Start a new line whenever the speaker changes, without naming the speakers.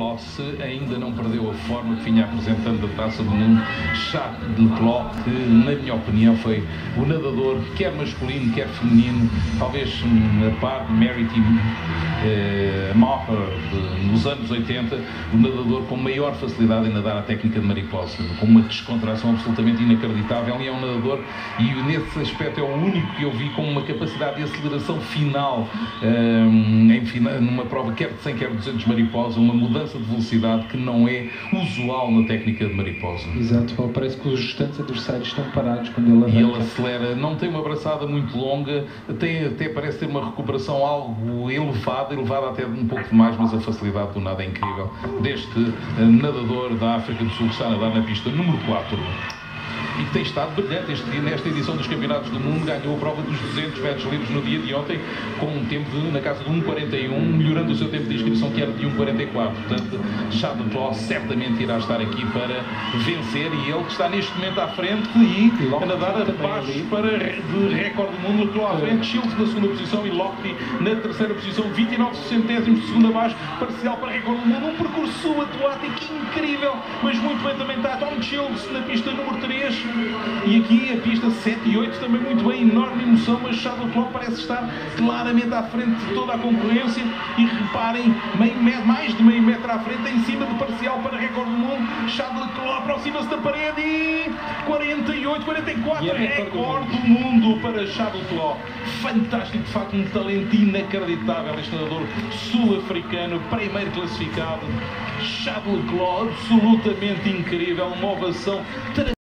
Leclerc, se ainda não perdeu a forma que vinha apresentando da Taça do Mundo, Charles Leclerc, que na minha opinião foi o nadador, quer masculino, quer feminino, talvez a par de Merity eh, Maher, nos anos 80, o nadador com maior facilidade em nadar a técnica de mariposa, com uma descontração absolutamente inacreditável, e é um nadador, e nesse aspecto é o único que eu vi com uma capacidade de aceleração final, hum, em, numa prova quer de 100, quer de 200 mariposa, uma mudança de velocidade que não é usual na técnica de mariposa.
Exato, parece que os restantes adversários estão parados quando ele arranca.
E ele acelera, não tem uma abraçada muito longa, tem, até parece ter uma recuperação algo elevada, elevada até um pouco demais, mas a facilidade do nada é incrível. Deste uh, nadador da África do Sul que está a nadar na pista número 4 e que tem estado brilhante este dia, nesta edição dos Campeonatos do Mundo. Ganhou a prova dos 200 metros livres no dia de ontem, com um tempo de, na casa de 1,41, melhorando o seu tempo de inscrição, que era de 1,44. Portanto, Chado Claus certamente irá estar aqui para vencer e ele que está neste momento à frente e a nadar abaixo para de recorde do mundo. Leclerc à frente, Shields na segunda posição e Lochte na terceira posição, 29 centésimos de segundo abaixo, parcial para recorde do mundo. Um percurso atuático incrível, mas muito bem também está Tom Shields na pista número 3 e aqui a pista 7 e 8 também muito bem, enorme emoção, mas Shadow Clock parece estar claramente à frente de toda a concorrência. E reparem, meio metro, mais de meio metro à frente, em cima do parcial para recorde do mundo. Shadow Clock aproxima-se da parede e 48, 44, e é recorde do mundo para Shadow Clock. Fantástico, de facto, um talento inacreditável. Este nadador sul-africano, primeiro classificado. Clock, absolutamente incrível, uma ovação